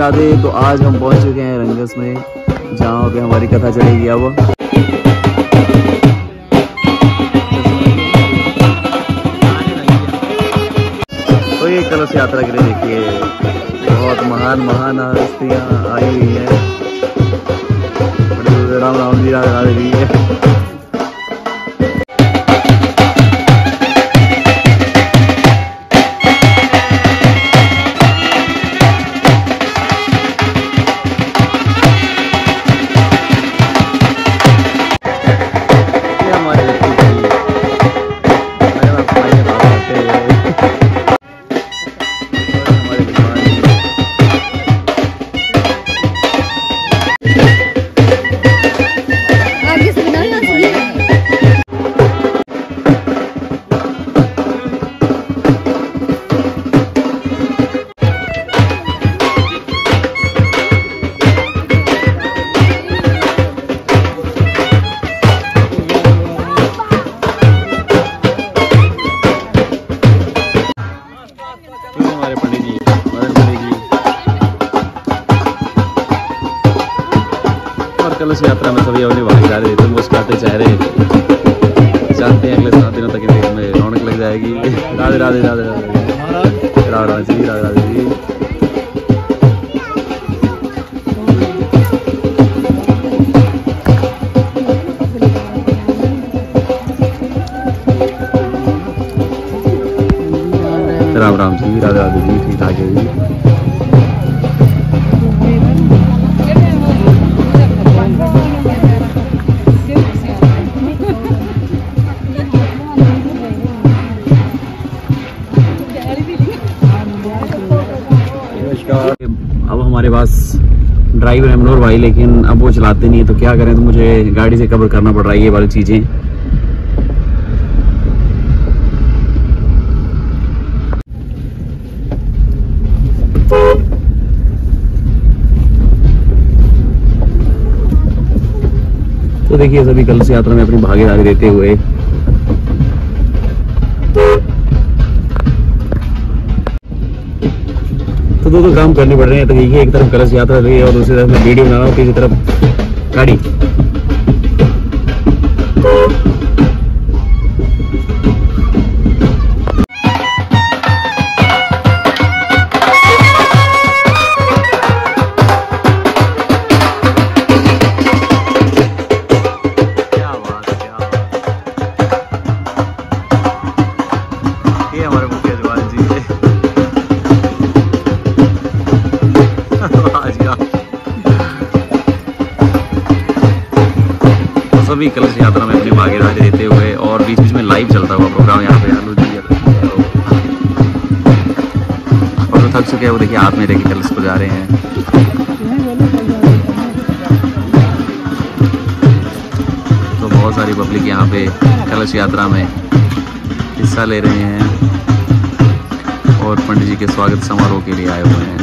राधे तो आज हम पहुँच चुके हैं रंगस में, जहाँ पे हमारी कथा चलेगी अब। तो ये कलश यात्रा के लिए देखिए, बहुत महान महान हस्तियाँ आई हुई हैं। राम राम जी, राधे राधे जी। कलश यात्रा में सभी अपनी भागीदारी देते मुस्कुराते चेहरे। जानते हैं अगले सात दिनों तक इनके में रौनक लग जाएगी। राधे राधे राधे राधे। राधे राधे जी, राधे राधे जी। राम राम जी, राधे राधे जी, ठीक ठाक है जी। ड्राइवर है मनोहर भाई, लेकिन अब वो चलाते नहीं है तो क्या करें? तो मुझे गाड़ी से कवर करना पड़ रहा है, ये वाली चीज़ें। तो देखिए, सभी कल से यात्रा में अपनी भागीदारी देते हुए तो दो दो काम करने पड़ रहे हैं तो एक तरफ़ कलश यात्रा रही है और दूसरी तरफ़ मैं वीडियो बना रहा हूँ तीसरी तरफ़ गाड़ी। तो सभी कलश यात्रा में अपनी भागीदारी देते हुए और बीच बीच में लाइव चलता हुआ प्रोग्राम यहाँ पे आलू जी और जो थक चुके हैं, वो देखिए हाथ में लेके कलश को जा रहे हैं। तो बहुत सारी पब्लिक यहाँ पे कलश यात्रा में हिस्सा ले रहे हैं और पंडित जी के स्वागत समारोह के लिए आए हुए हैं।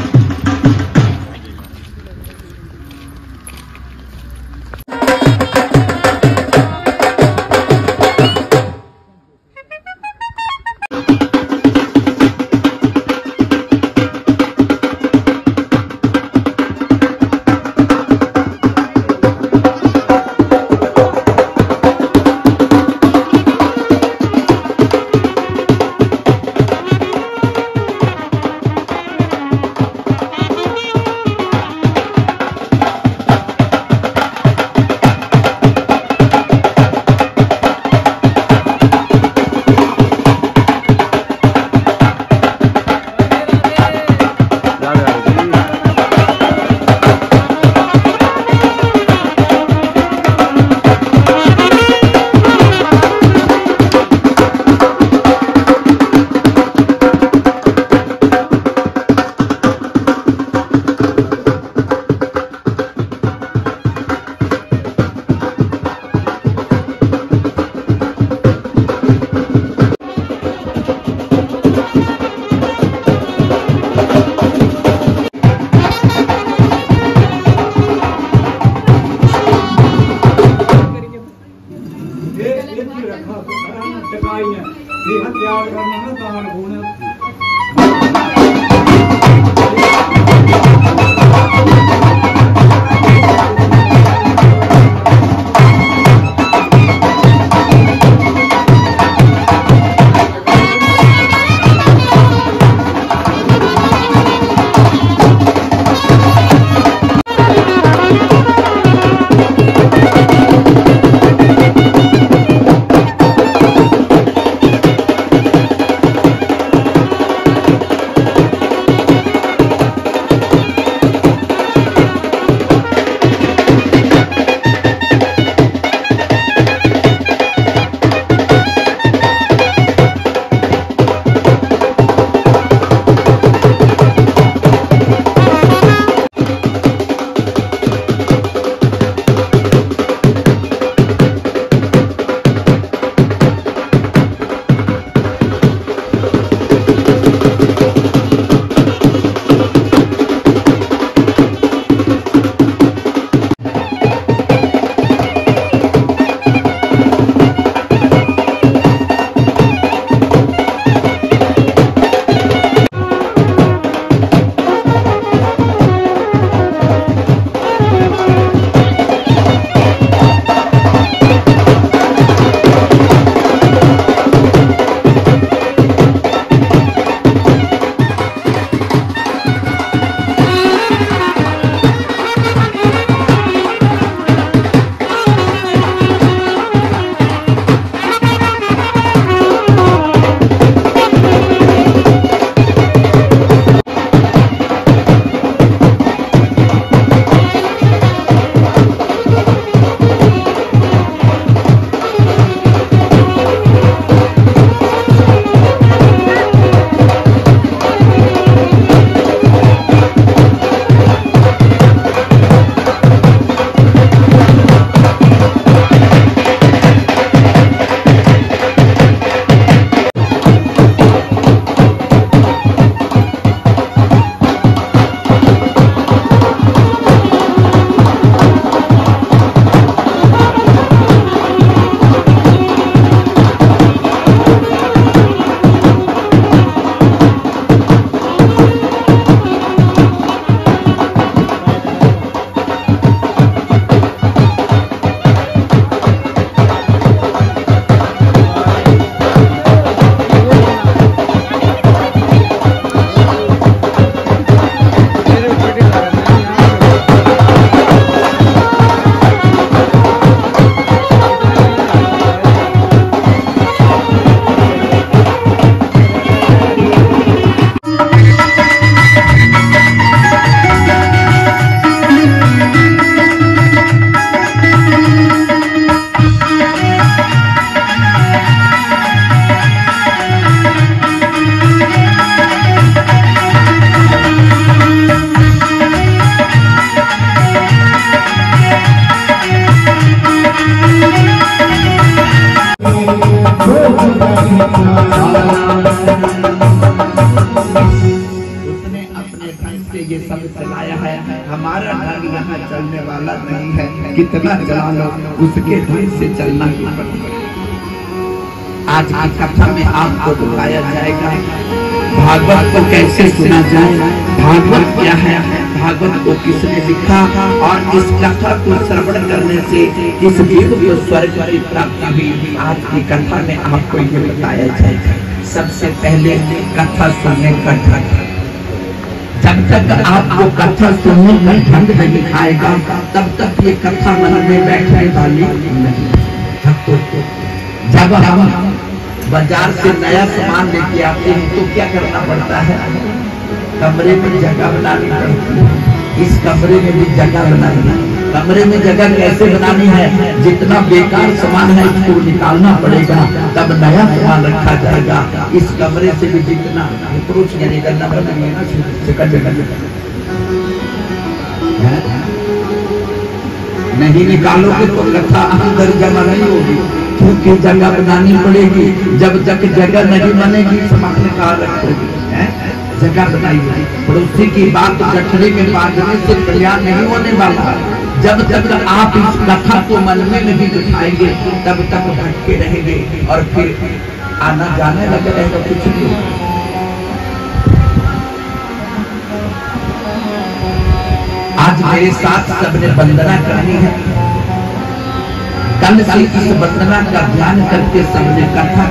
हमारा यहाँ चलने वाला नहीं है। कितना चला लो, उसके ढंग से चलना ही आज की कथा में आपको बताया जाएगा, भागवत को कैसे सुना जाए, भागवत क्या है, भागवत को किसने लिखा, और इस कथा को श्रवण करने से किस जीव को स्वर्ग की प्राप्ति हुई, आज की कथा में आपको ये बताया जाएगा। सबसे पहले कथा सुनने का ढंग। जब तक आपको कथा सुनने का ढंग नहीं आएगा तब तक ये कथा मन में बैठने वाली नहीं। जब हम बाज़ार से नया सामान लेके आते हैं तो क्या करना पड़ता है? कमरे में जगह बनानी पड़ती है। इस कमरे में भी जगह बनानी कमरे में जगह कैसे बनानी है? जितना बेकार सामान है, इसको निकालना पड़ेगा। तब नया सामान रखा जाएगा। इस कमरे से भी जितना चिकन नहीं निकालोगे तो कथा अंदर जमा नहीं होगी। क्योंकि जगह बनानी पड़ेगी। जब तक जगह नहीं बनेगी, सामान कहा रखोगी। हैं? जगह बनाइए पड़ोसी की बात गठरी में बांधने से कल्याण नहीं होने वाला। जब जब तक आप इस कथा को मन में नहीं बिठाएँगे तब तक भटके रहेंगे। और फिर आना जाने लगे रहेगा कुछ नहीं आज मेरे साथ सबने वंदना करनी है। कल से इस वंदना का ध्यान करके सबने कथा